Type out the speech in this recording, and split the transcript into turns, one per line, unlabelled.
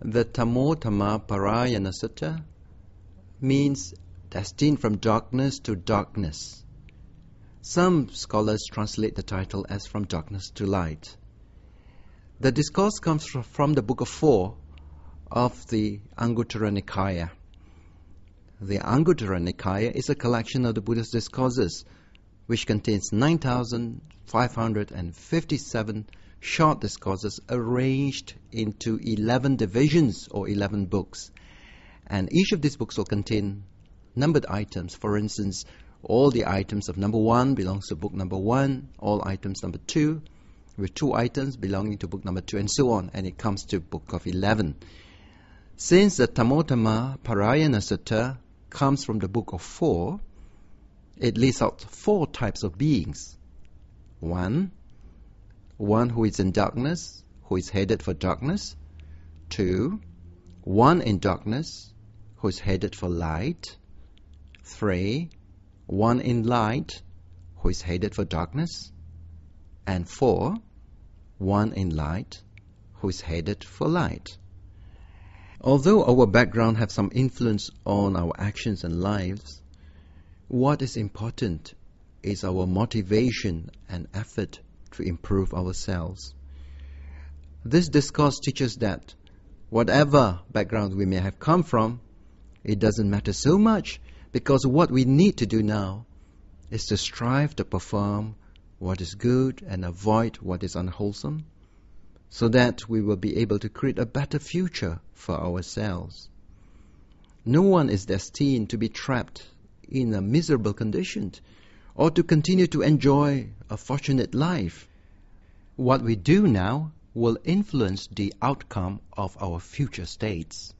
The Tamotama Parayana Sutta means destined from darkness to darkness. Some scholars translate the title as from darkness to light. The discourse comes from the Book of Four of the Anguttara Nikaya. The Anguttara Nikaya is a collection of the Buddha's discourses which contains 9,557 short discourses arranged into 11 divisions or 11 books. And each of these books will contain numbered items. For instance, all the items of number one belongs to book number one, all items number two, with two items belonging to book number two, and so on, and it comes to book of 11. Since the Tamotama Parayana Sutta comes from the book of four, it lists out four types of beings. One, one who is in darkness, who is headed for darkness. Two, one in darkness, who is headed for light. Three, one in light, who is headed for darkness. And four, one in light, who is headed for light. Although our background have some influence on our actions and lives, what is important is our motivation and effort to improve ourselves. This discourse teaches that whatever background we may have come from, it doesn't matter so much because what we need to do now is to strive to perform what is good and avoid what is unwholesome so that we will be able to create a better future for ourselves. No one is destined to be trapped in a miserable condition or to continue to enjoy a fortunate life. What we do now will influence the outcome of our future states.